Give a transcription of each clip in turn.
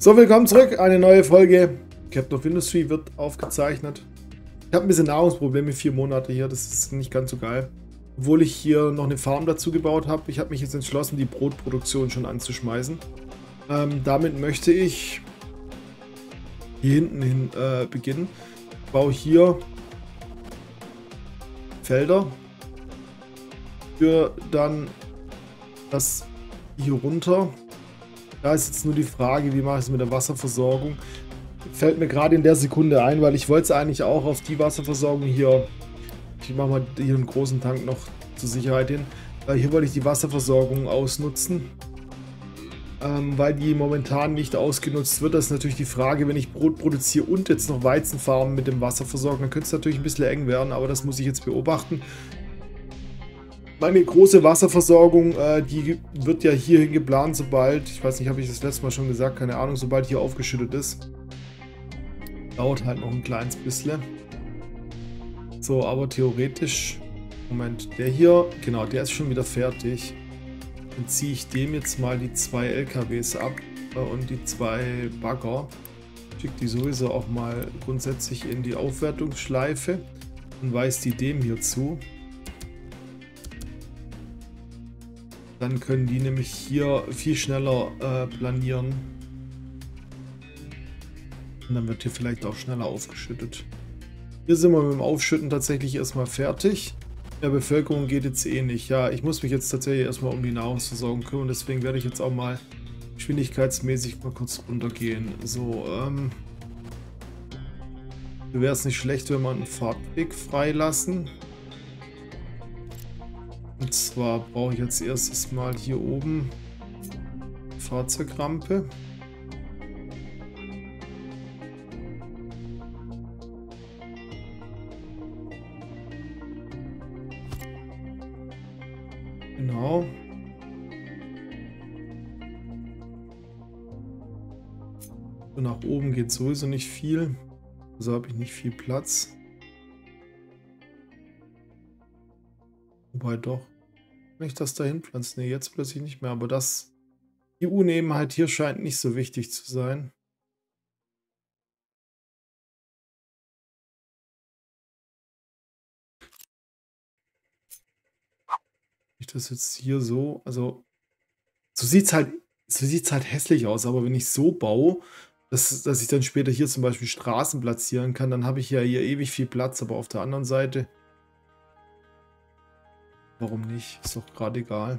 So, willkommen zurück. Eine neue Folge Captain of Industry wird aufgezeichnet. Ich habe ein bisschen Nahrungsprobleme, vier Monate hier. Das ist nicht ganz so geil. Obwohl ich hier noch eine Farm dazu gebaut habe. Ich habe mich jetzt entschlossen, die Brotproduktion schon anzuschmeißen. Ähm, damit möchte ich hier hinten hin äh, beginnen. Ich baue hier Felder. Für dann das hier runter da ist jetzt nur die Frage, wie mache ich es mit der Wasserversorgung. Fällt mir gerade in der Sekunde ein, weil ich wollte es eigentlich auch auf die Wasserversorgung hier. Ich mache mal hier einen großen Tank noch zur Sicherheit hin. Hier wollte ich die Wasserversorgung ausnutzen. Ähm, weil die momentan nicht ausgenutzt wird. Das ist natürlich die Frage, wenn ich Brot produziere und jetzt noch Weizenfarmen mit dem Wasser versorgen, dann könnte es natürlich ein bisschen eng werden, aber das muss ich jetzt beobachten. Meine große Wasserversorgung, äh, die wird ja hierhin geplant, sobald, ich weiß nicht, habe ich das letzte Mal schon gesagt, keine Ahnung, sobald hier aufgeschüttet ist. Dauert halt noch ein kleines bisschen. So, aber theoretisch, Moment, der hier, genau, der ist schon wieder fertig. Dann ziehe ich dem jetzt mal die zwei LKWs ab äh, und die zwei Bagger. Schicke die sowieso auch mal grundsätzlich in die Aufwertungsschleife und weise die dem hier zu. Dann können die nämlich hier viel schneller äh, planieren. Und dann wird hier vielleicht auch schneller aufgeschüttet. Hier sind wir mit dem Aufschütten tatsächlich erstmal fertig. Der Bevölkerung geht jetzt eh nicht. Ja, ich muss mich jetzt tatsächlich erstmal um die Nahrungsversorgung kümmern. Deswegen werde ich jetzt auch mal geschwindigkeitsmäßig mal kurz runtergehen. So, ähm... Wäre es nicht schlecht, wenn wir einen Fahrtweg freilassen. Und zwar brauche ich als erstes mal hier oben Fahrzeugrampe. Genau. Und nach oben geht sowieso nicht viel. Also habe ich nicht viel Platz. Wobei doch. Kann ich das dahin pflanzen? Ne, jetzt plötzlich nicht mehr. Aber das, die Unebenheit hier scheint nicht so wichtig zu sein. Ich das jetzt hier so, also so sieht es halt, so sieht's halt hässlich aus, aber wenn ich so baue, dass, dass ich dann später hier zum Beispiel Straßen platzieren kann, dann habe ich ja hier ewig viel Platz, aber auf der anderen Seite Warum nicht? Ist doch gerade egal.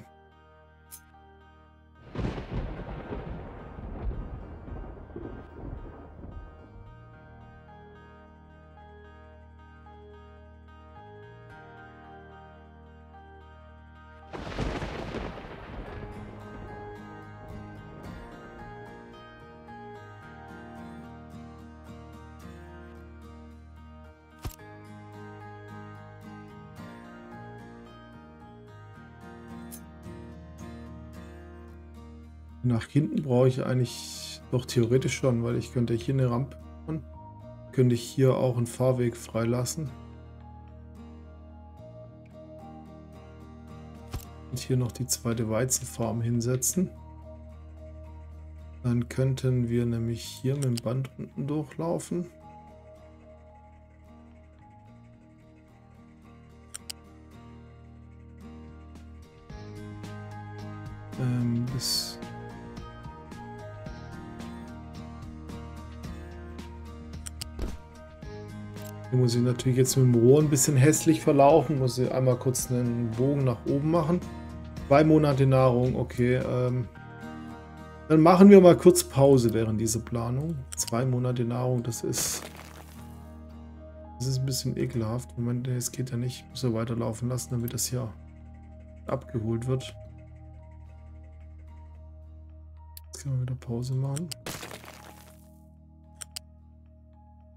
Nach hinten brauche ich eigentlich doch theoretisch schon, weil ich könnte hier eine Rampe machen. Könnte ich hier auch einen Fahrweg freilassen. Und hier noch die zweite Weizenfarm hinsetzen. Dann könnten wir nämlich hier mit dem Band unten durchlaufen. Natürlich jetzt mit dem Rohr ein bisschen hässlich verlaufen. Muss ich einmal kurz einen Bogen nach oben machen. Zwei Monate Nahrung, okay. Ähm, dann machen wir mal kurz Pause während dieser Planung. Zwei Monate Nahrung, das ist... Das ist ein bisschen ekelhaft. Moment, es geht ja nicht. Ich muss ja weiterlaufen lassen, damit das hier abgeholt wird. Jetzt können wir wieder Pause machen.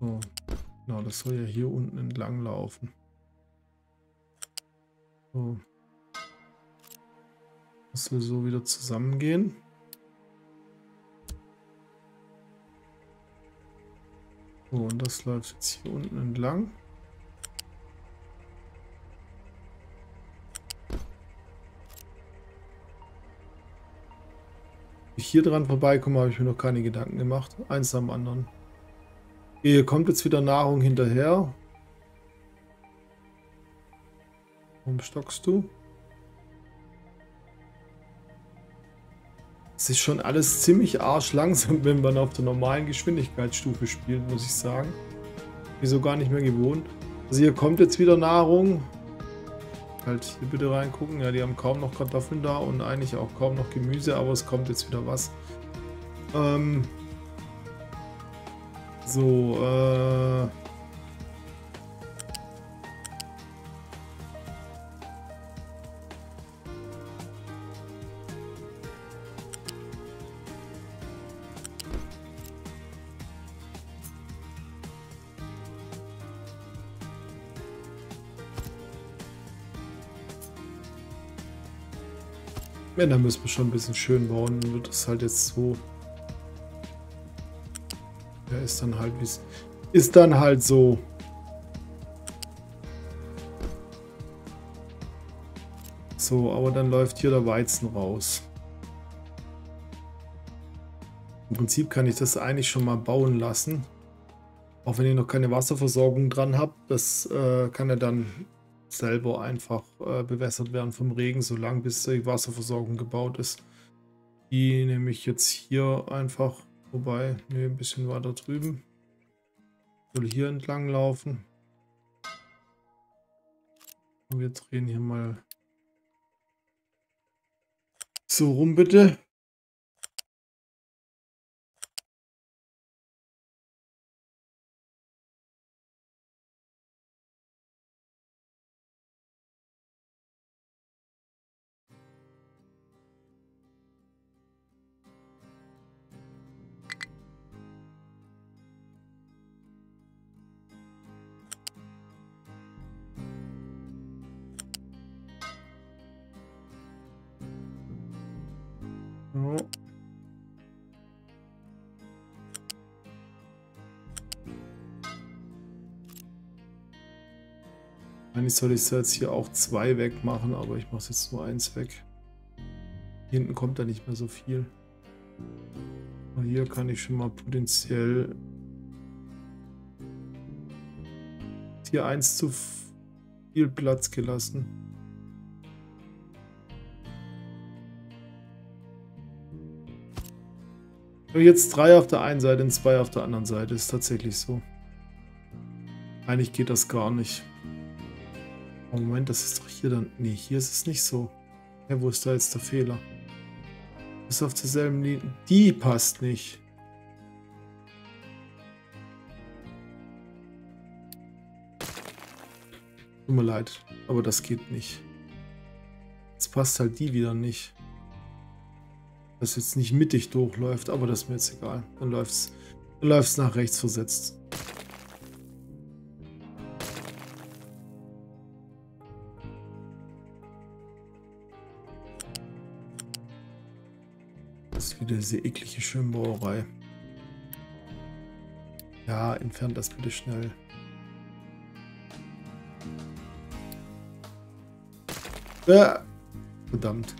So. Genau, das soll ja hier unten entlang laufen. So. Das soll so wieder zusammengehen. So, und das läuft jetzt hier unten entlang. Hier dran vorbeikomme, habe ich mir noch keine Gedanken gemacht. Eins am anderen. Hier kommt jetzt wieder Nahrung hinterher. Warum stockst du? Es ist schon alles ziemlich arschlangsam, wenn man auf der normalen Geschwindigkeitsstufe spielt, muss ich sagen. Wieso gar nicht mehr gewohnt. Also hier kommt jetzt wieder Nahrung. Halt hier bitte reingucken. Ja, die haben kaum noch Kartoffeln da und eigentlich auch kaum noch Gemüse, aber es kommt jetzt wieder was. Ähm so, äh Ja, da müssen wir schon ein bisschen schön bauen. Dann wird das halt jetzt so. Ja, ist dann halt wie ist dann halt so. So, aber dann läuft hier der Weizen raus. Im Prinzip kann ich das eigentlich schon mal bauen lassen. Auch wenn ich noch keine Wasserversorgung dran habe. Das äh, kann er dann selber einfach äh, bewässert werden vom Regen, solange bis die Wasserversorgung gebaut ist. Die nehme ich jetzt hier einfach vorbei, ne, ein bisschen weiter drüben. Soll hier entlang laufen. Und wir drehen hier mal so rum bitte. Eigentlich soll ich jetzt hier auch zwei wegmachen, aber ich mache jetzt nur eins weg. Hinten kommt da nicht mehr so viel. Aber hier kann ich schon mal potenziell hier eins zu viel Platz gelassen. Jetzt drei auf der einen Seite und zwei auf der anderen Seite. Ist tatsächlich so. Eigentlich geht das gar nicht. Oh Moment, das ist doch hier dann... Nee, hier ist es nicht so. Ja, wo ist da jetzt der Fehler? Ist auf derselben Linie. Die passt nicht. Tut mir leid, aber das geht nicht. Jetzt passt halt die wieder nicht das jetzt nicht mittig durchläuft, aber das ist mir jetzt egal. Dann läuft es dann läuft's nach rechts versetzt. Wieder diese eklige Schönbauerei. Ja, entfernt das bitte schnell. Ja, verdammt.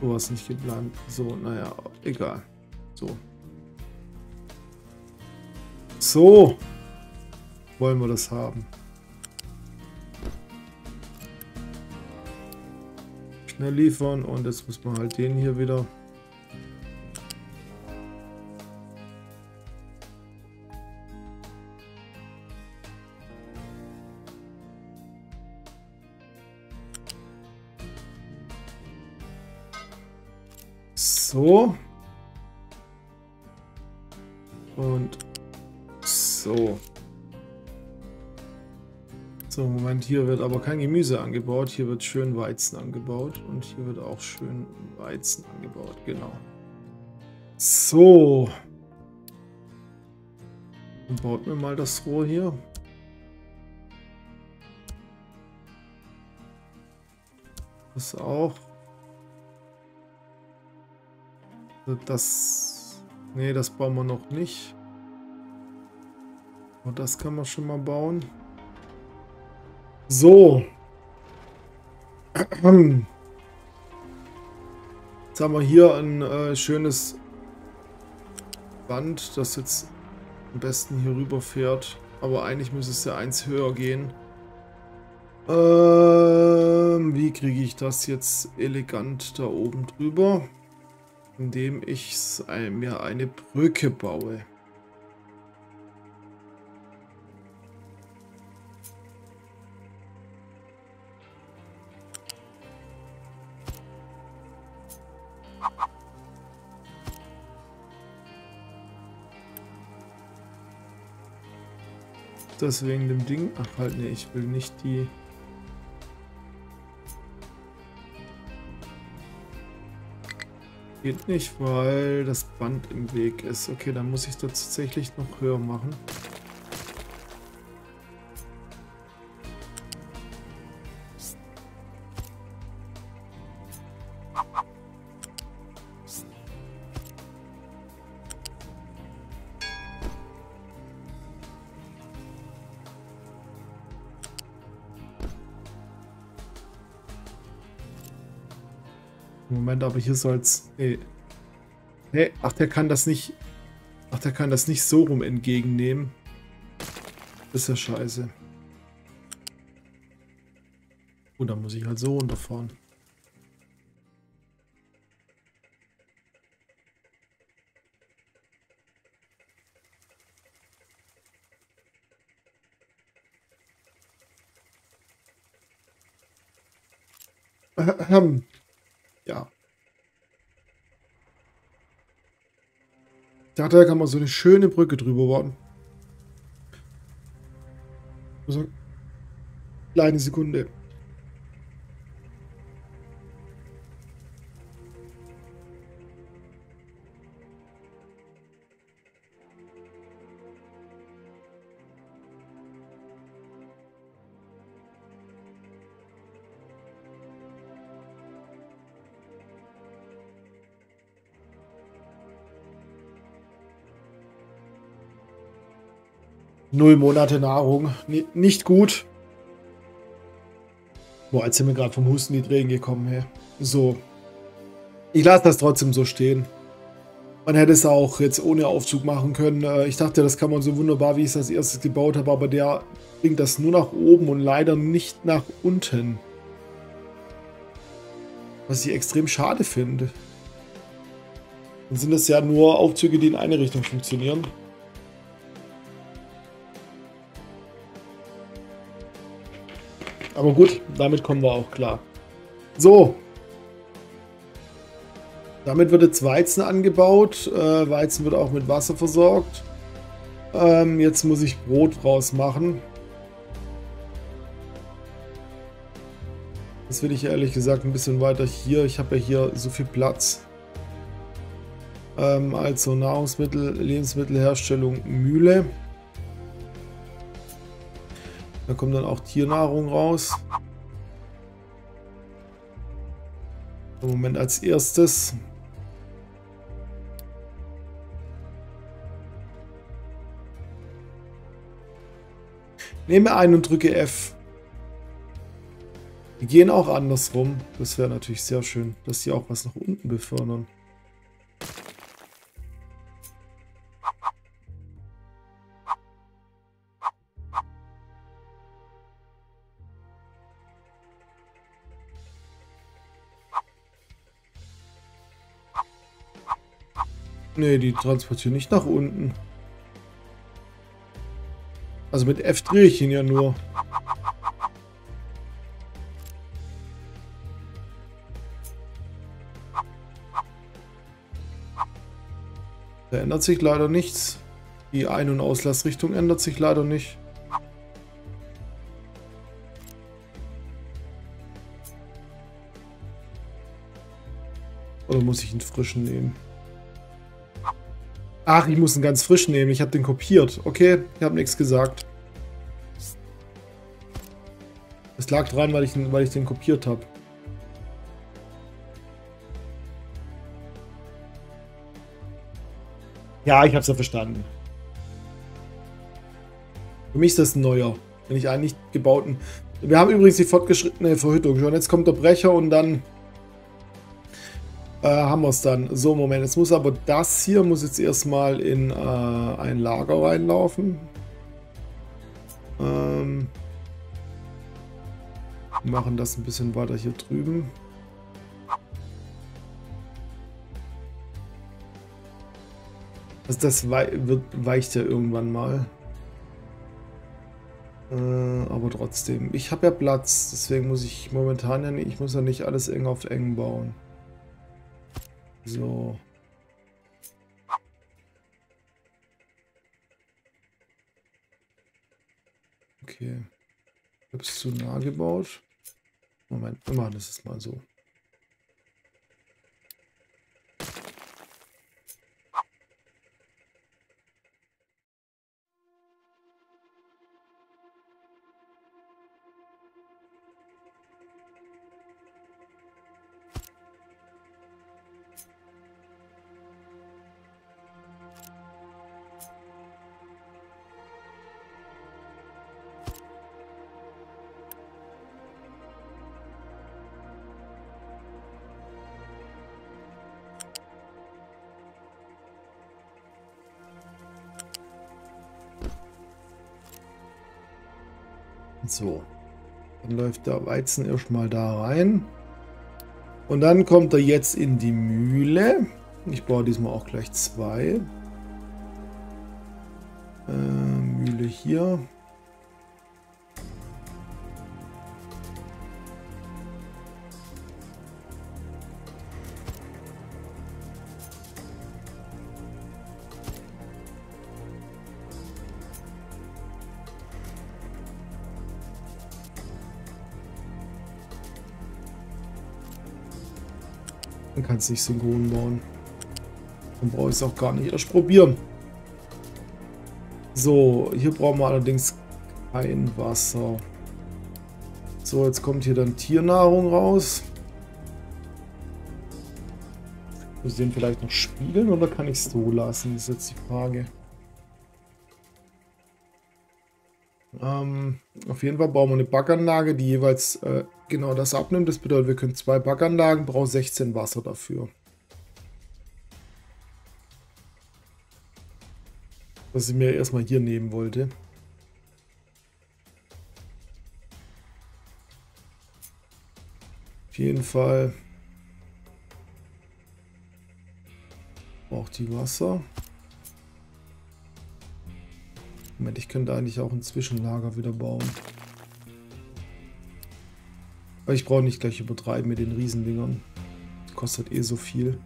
Sowas nicht geplant. So, naja, egal. So. So. Wollen wir das haben. Schnell liefern und jetzt muss man halt den hier wieder So. Und so. So, Moment, hier wird aber kein Gemüse angebaut. Hier wird schön Weizen angebaut. Und hier wird auch schön Weizen angebaut, genau. So. Dann baut mir mal das Rohr hier. Das auch. Das... Nee, das bauen wir noch nicht. Und das kann man schon mal bauen. So. Jetzt haben wir hier ein äh, schönes Band, das jetzt am besten hier rüber fährt. Aber eigentlich müsste es ja eins höher gehen. Ähm, wie kriege ich das jetzt elegant da oben drüber? Indem ich mir eine Brücke baue. das wegen dem Ding? Ach halt, ich will nicht die... Geht nicht, weil das Band im Weg ist. Okay, dann muss ich das tatsächlich noch höher machen. Moment, aber hier soll es... Nee. nee. Ach, der kann das nicht... Ach, der kann das nicht so rum entgegennehmen. Das ist ja scheiße. Gut, dann muss ich halt so runterfahren. Da kann man so eine schöne Brücke drüber bauen. Also, kleine Sekunde. Null Monate Nahrung. nicht gut. Boah, jetzt sind wir gerade vom Husten die Tränen gekommen. Hey. So. Ich lasse das trotzdem so stehen. Man hätte es auch jetzt ohne Aufzug machen können. Äh, ich dachte, das kann man so wunderbar, wie ich es als erstes gebaut habe, aber der bringt das nur nach oben und leider nicht nach unten. Was ich extrem schade finde. Dann sind das ja nur Aufzüge, die in eine Richtung funktionieren. Aber gut, damit kommen wir auch klar. So. Damit wird jetzt Weizen angebaut. Äh, Weizen wird auch mit Wasser versorgt. Ähm, jetzt muss ich Brot draus machen. Das will ich ehrlich gesagt ein bisschen weiter hier. Ich habe ja hier so viel Platz. Ähm, also Nahrungsmittel, Lebensmittelherstellung, Mühle. Da kommt dann auch Tiernahrung raus. Im Moment als erstes. Nehme ein und drücke F. Die gehen auch andersrum. Das wäre natürlich sehr schön, dass sie auch was nach unten befördern. Nee, die transportieren nicht nach unten. Also mit F drehe ich ihn ja nur. Da ändert sich leider nichts. Die Ein- und Auslassrichtung ändert sich leider nicht. Oder muss ich einen frischen nehmen? Ach, ich muss einen ganz frischen nehmen. Ich habe den kopiert. Okay, ich habe nichts gesagt. Es lag dran, weil ich, weil ich den kopiert habe. Ja, ich habe es ja verstanden. Für mich ist das ein neuer. Wenn ich einen nicht gebauten... Wir haben übrigens die fortgeschrittene Verhüttung schon. Jetzt kommt der Brecher und dann äh, haben wir es dann. So, Moment. Jetzt muss aber das hier, muss jetzt erstmal in äh, ein Lager reinlaufen. Ähm, machen das ein bisschen weiter hier drüben. Also das wird, weicht ja irgendwann mal. Äh, aber trotzdem. Ich habe ja Platz, deswegen muss ich momentan ja nicht, ich muss ja nicht alles eng auf eng bauen. So. Okay. Ich habe es zu nah gebaut. Moment, wir machen das jetzt mal so. So. Dann läuft der Weizen erstmal da rein. Und dann kommt er jetzt in die Mühle. Ich baue diesmal auch gleich zwei. Äh, Mühle hier. Es nicht synchron bauen. Dann brauche ich es auch gar nicht erst probieren. So, hier brauchen wir allerdings kein Wasser. So, jetzt kommt hier dann Tiernahrung raus. Muss ich den vielleicht noch spiegeln oder kann ich es so lassen? Ist jetzt die Frage. Ähm, auf jeden Fall bauen wir eine Backanlage, die jeweils äh, genau das abnimmt. Das bedeutet, wir können zwei Backanlagen, brauchen 16 Wasser dafür. Was ich mir erstmal hier nehmen wollte. Auf jeden Fall braucht die Wasser. Moment, ich könnte eigentlich auch ein Zwischenlager wieder bauen. Aber ich brauche nicht gleich übertreiben mit den Riesendingern. Kostet eh so viel.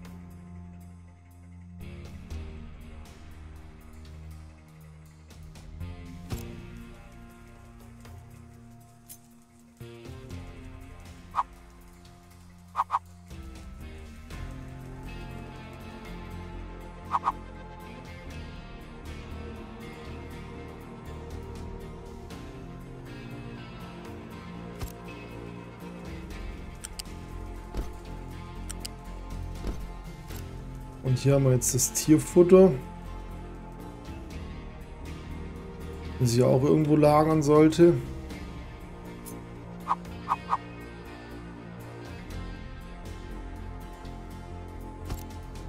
Hier haben wir jetzt das Tierfutter. Das ich auch irgendwo lagern sollte.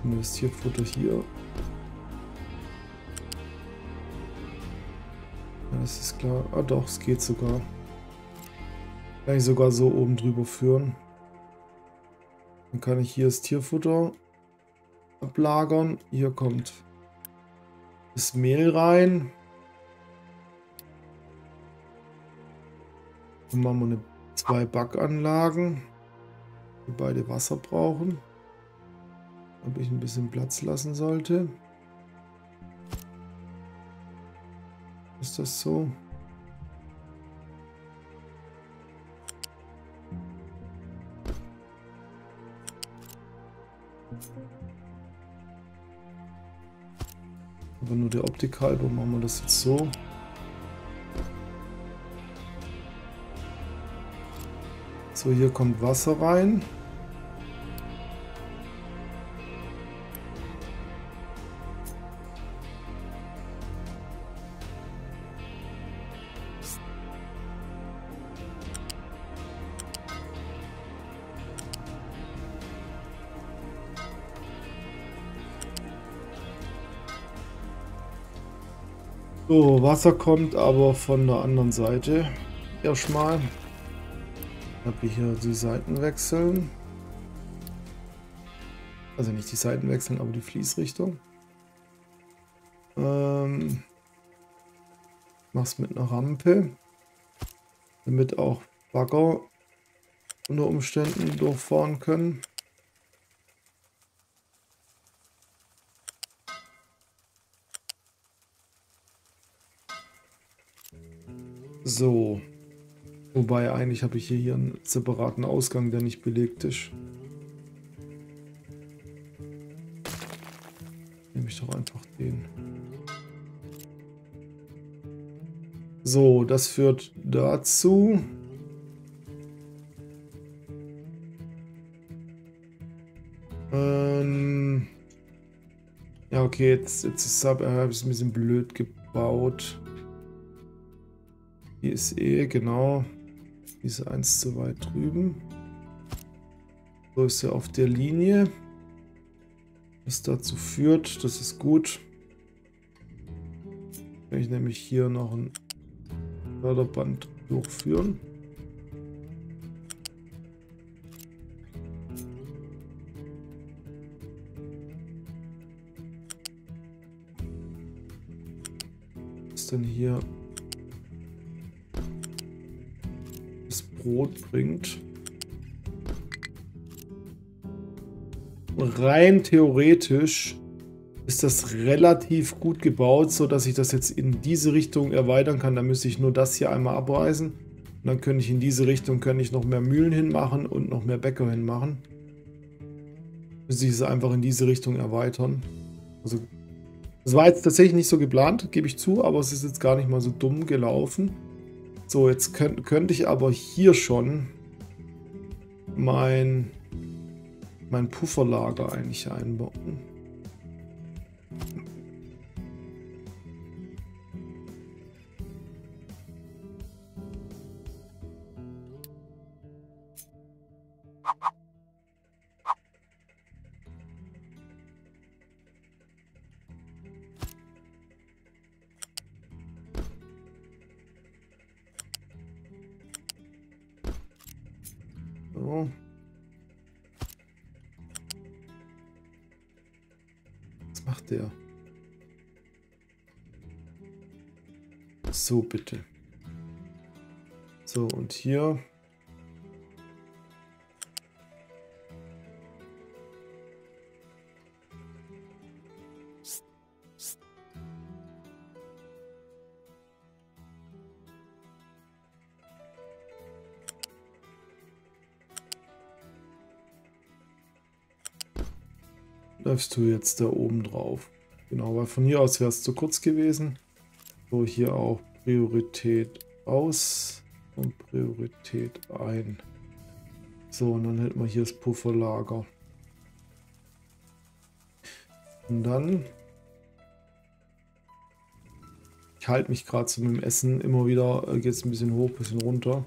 Und das Tierfutter hier. Das ist klar. Ah doch, es geht sogar. Kann ich sogar so oben drüber führen. Dann kann ich hier das Tierfutter ablagern. Hier kommt das Mehl rein. Dann machen wir eine, zwei Backanlagen, die beide Wasser brauchen. Ob ich ein bisschen Platz lassen sollte. Ist das so? Aber nur der Optik halber machen wir das jetzt so. So, hier kommt Wasser rein. So, Wasser kommt aber von der anderen Seite. Erstmal. Habe ich hier die Seiten wechseln. Also nicht die Seiten wechseln, aber die Fließrichtung. Ähm, mach's mit einer Rampe. Damit auch Bagger unter Umständen durchfahren können. So. Wobei eigentlich habe ich hier, hier einen separaten Ausgang, der nicht belegt ist. Nehme ich doch einfach den. So, das führt dazu. Ähm ja, okay, jetzt, jetzt ist es ein bisschen blöd gebaut. Hier ist eh, genau. Diese eins zu weit drüben. Ist er auf der Linie. Was dazu führt, das ist gut. Wenn ich nämlich hier noch ein Förderband durchführen. Was denn hier Brot bringt. Rein theoretisch ist das relativ gut gebaut, so dass ich das jetzt in diese Richtung erweitern kann. Da müsste ich nur das hier einmal abreißen. Und dann könnte ich in diese Richtung könnte ich noch mehr Mühlen hinmachen und noch mehr Bäcker hinmachen. Müsste ich es einfach in diese Richtung erweitern. Also, das war jetzt tatsächlich nicht so geplant, gebe ich zu, aber es ist jetzt gar nicht mal so dumm gelaufen. So, jetzt könnt, könnte ich aber hier schon mein, mein Pufferlager eigentlich einbauen. Der? So, bitte. So, und hier... läufst du jetzt da oben drauf. Genau, weil von hier aus wäre es zu kurz gewesen. So, hier auch Priorität aus und Priorität ein. So, und dann hält man hier das Pufferlager. Und dann... Ich halte mich gerade zu meinem Essen immer wieder, äh, geht es ein bisschen hoch, ein bisschen runter.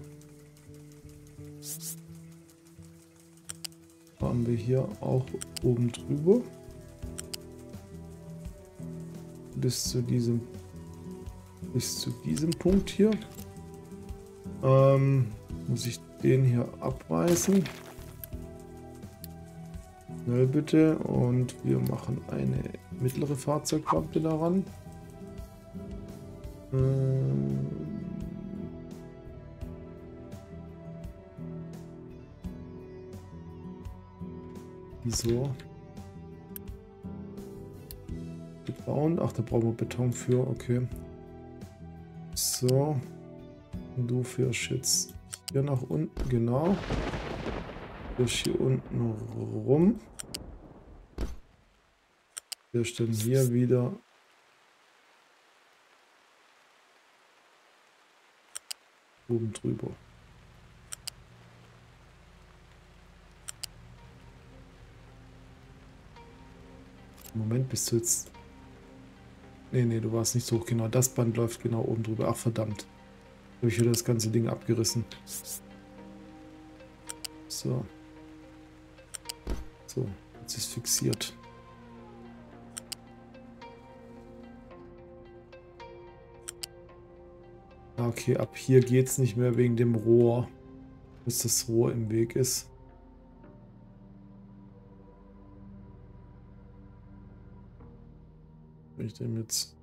Haben wir hier auch oben drüber. Bis zu diesem bis zu diesem Punkt hier. Ähm, muss ich den hier abreißen. Schnell bitte. Und wir machen eine mittlere Fahrzeugrampe daran. Ähm, so. Bauen. Ach, da brauchen wir Beton für. Okay. So. Du fährst jetzt hier nach unten. Genau. Fährst hier unten rum. Fährst dann hier wieder oben drüber. Moment, bist du jetzt Nee, nee, du warst nicht so hoch. Genau, das Band läuft genau oben drüber. Ach, verdammt. Habe ich wieder das ganze Ding abgerissen. So. So, jetzt ist fixiert. Okay, ab hier geht es nicht mehr wegen dem Rohr. Bis das Rohr im Weg ist. Will ich dem jetzt...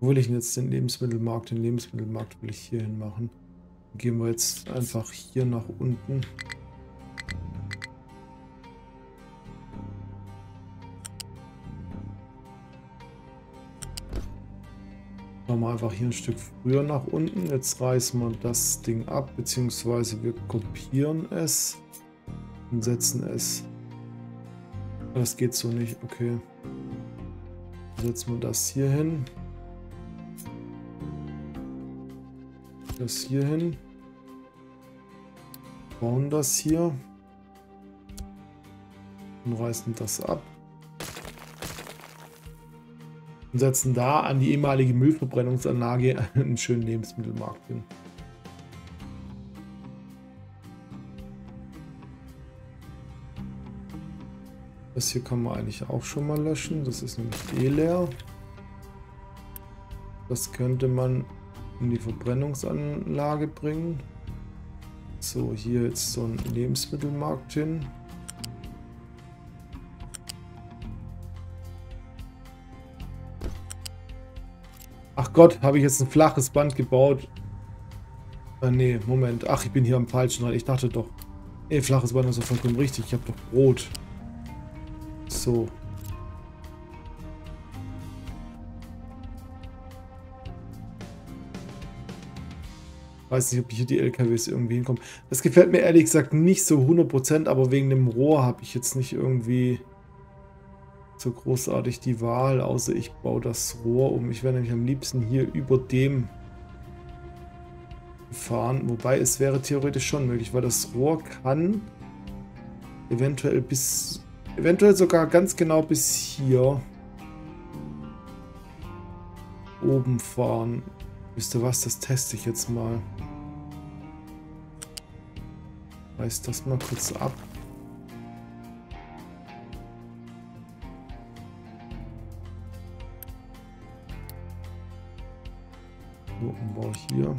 Wo will ich denn jetzt den Lebensmittelmarkt? Den Lebensmittelmarkt will ich hier hin machen. Gehen wir jetzt einfach hier nach unten. Machen wir einfach hier ein Stück früher nach unten. Jetzt reißen wir das Ding ab, beziehungsweise wir kopieren es und setzen es. Das geht so nicht, okay. Setzen wir das hier hin. Das hier hin. Bauen das hier. Und reißen das ab und setzen da an die ehemalige Müllverbrennungsanlage einen schönen Lebensmittelmarkt hin. Das hier kann man eigentlich auch schon mal löschen. Das ist nämlich eh leer. Das könnte man in die Verbrennungsanlage bringen. So, hier jetzt so ein Lebensmittelmarkt hin. Ach Gott, habe ich jetzt ein flaches Band gebaut? Ah, nee, Moment. Ach, ich bin hier am falschen Rand. Ich dachte doch... Nee, flaches Band ist doch vollkommen richtig. Ich habe doch Brot. So. Weiß nicht, ob hier die LKWs irgendwie hinkommen. Das gefällt mir ehrlich gesagt nicht so 100%, aber wegen dem Rohr habe ich jetzt nicht irgendwie so großartig die Wahl, außer ich baue das Rohr um. Ich werde nämlich am liebsten hier über dem fahren, wobei es wäre theoretisch schon möglich, weil das Rohr kann eventuell bis, eventuell sogar ganz genau bis hier oben fahren. Wisst ihr was, das teste ich jetzt mal. Reiß das mal kurz ab. So, Umbau hier.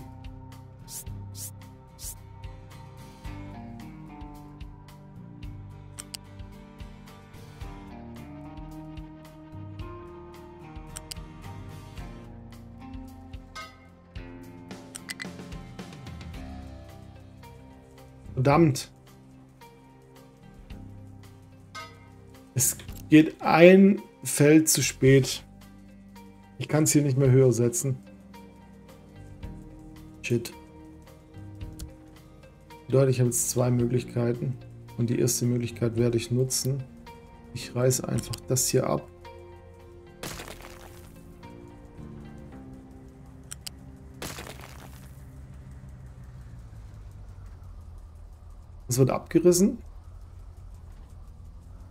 Verdammt. Es geht ein Feld zu spät. Ich kann es hier nicht mehr höher setzen. Shit. Bedeutet, ich habe jetzt zwei Möglichkeiten. Und die erste Möglichkeit werde ich nutzen. Ich reiße einfach das hier ab. Es wird abgerissen.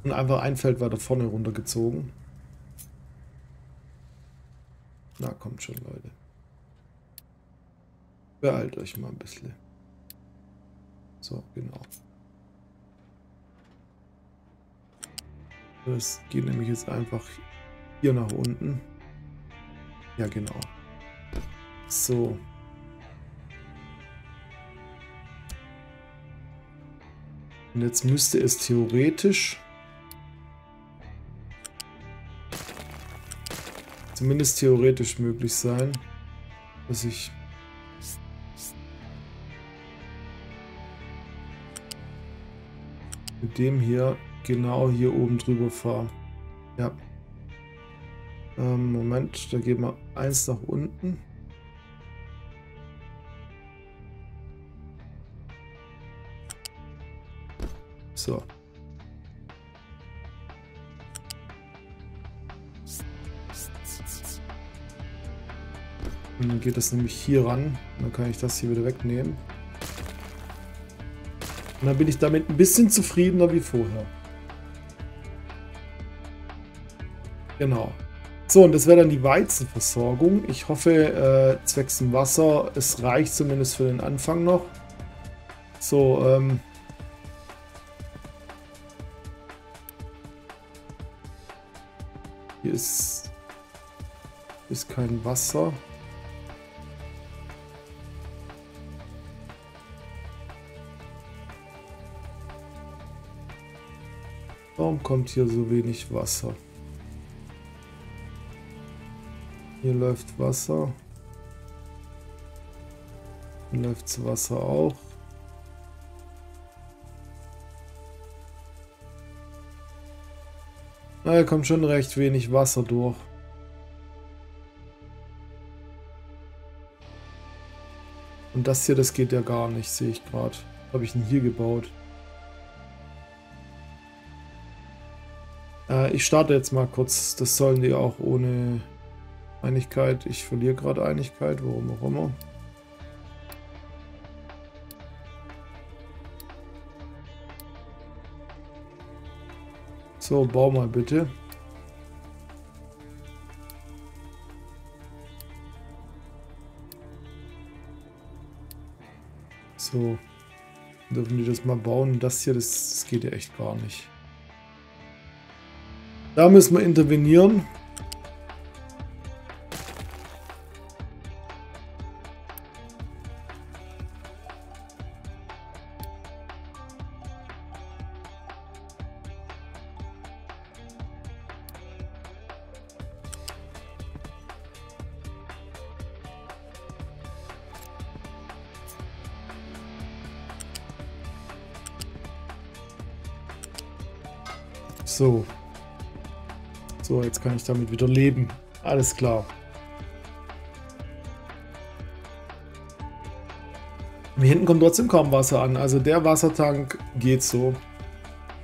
Und einfach ein Feld weiter vorne runtergezogen. Na, kommt schon, Leute. Beeilt euch mal ein bisschen. So, genau. Das geht nämlich jetzt einfach hier nach unten. Ja, genau. So. Und jetzt müsste es theoretisch zumindest theoretisch möglich sein, dass ich mit dem hier genau hier oben drüber fahre. Ja. Ähm, Moment, da gehen wir eins nach unten. So. Und dann geht das nämlich hier ran. Dann kann ich das hier wieder wegnehmen. Und dann bin ich damit ein bisschen zufriedener wie vorher. Genau. So, und das wäre dann die Weizenversorgung. Ich hoffe, äh, zwecks Wasser, es reicht zumindest für den Anfang noch. So, ähm... ist, ist kein Wasser. Warum kommt hier so wenig Wasser? Hier läuft Wasser. Hier läuft Wasser auch. Na, da kommt schon recht wenig Wasser durch. Und das hier, das geht ja gar nicht, sehe ich gerade. Habe ich denn hier gebaut? Äh, ich starte jetzt mal kurz. Das sollen die auch ohne Einigkeit. Ich verliere gerade Einigkeit, warum auch immer. So, bau mal bitte. So. Dürfen die das mal bauen? Das hier, das, das geht ja echt gar nicht. Da müssen wir intervenieren. Ich damit wieder leben. Alles klar. Hier hinten kommt trotzdem kaum Wasser an. Also der Wassertank geht so.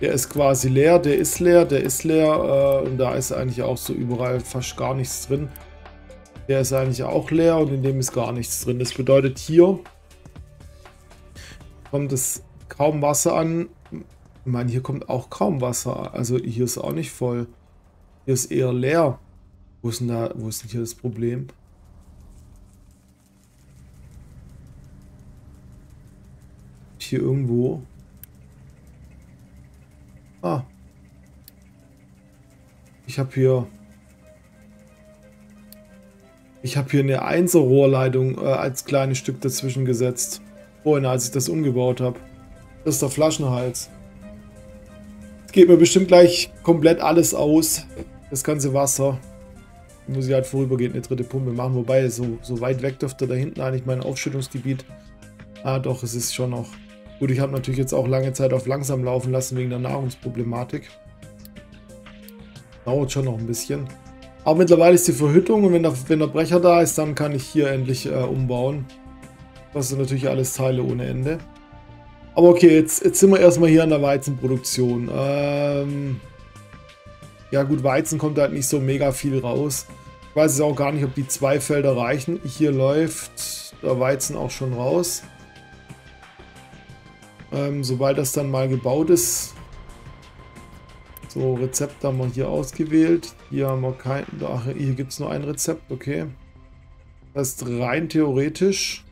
Der ist quasi leer, der ist leer, der ist leer. Äh, und da ist eigentlich auch so überall fast gar nichts drin. Der ist eigentlich auch leer und in dem ist gar nichts drin. Das bedeutet hier kommt es kaum Wasser an. Ich meine, hier kommt auch kaum Wasser. Also hier ist auch nicht voll. Hier ist eher leer. Wo ist denn da, wo ist denn hier das Problem? Hier irgendwo. Ah. Ich habe hier... Ich habe hier eine Einser-Rohrleitung äh, als kleines Stück dazwischen gesetzt. Vorhin, als ich das umgebaut habe. Das ist der Flaschenhals geht mir bestimmt gleich komplett alles aus. Das ganze Wasser. Muss ich halt vorübergehend eine dritte Pumpe machen. Wobei, so, so weit weg dürfte da hinten eigentlich mein Aufschüttungsgebiet. Ah, doch, es ist schon noch. Gut, ich habe natürlich jetzt auch lange Zeit auf langsam laufen lassen wegen der Nahrungsproblematik. Dauert schon noch ein bisschen. Aber mittlerweile ist die Verhüttung und wenn der, wenn der Brecher da ist, dann kann ich hier endlich äh, umbauen. Das sind natürlich alles Teile ohne Ende. Aber okay, jetzt, jetzt sind wir erstmal hier an der Weizenproduktion. Ähm ja gut, Weizen kommt halt nicht so mega viel raus. Ich weiß jetzt auch gar nicht, ob die zwei Felder reichen. Hier läuft der Weizen auch schon raus. Ähm, sobald das dann mal gebaut ist. So, Rezept haben wir hier ausgewählt. Hier haben wir kein... Ach, hier gibt es nur ein Rezept, okay. Das heißt, rein theoretisch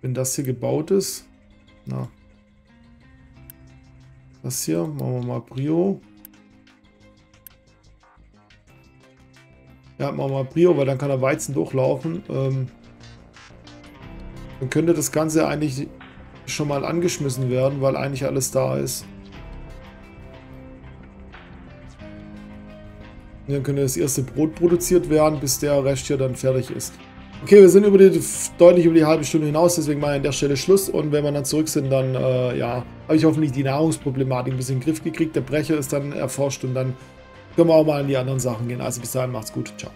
Wenn das hier gebaut ist. Na. Das hier, machen wir mal Prio. Ja, machen wir mal Prio, weil dann kann der Weizen durchlaufen. Ähm, dann könnte das Ganze eigentlich schon mal angeschmissen werden, weil eigentlich alles da ist. Dann könnte das erste Brot produziert werden, bis der Rest hier dann fertig ist. Okay, wir sind über die, deutlich über die halbe Stunde hinaus, deswegen ich an der Stelle Schluss. Und wenn wir dann zurück sind, dann äh, ja, habe ich hoffentlich die Nahrungsproblematik ein bisschen in den Griff gekriegt. Der Brecher ist dann erforscht und dann können wir auch mal an die anderen Sachen gehen. Also bis dahin, macht's gut. Ciao.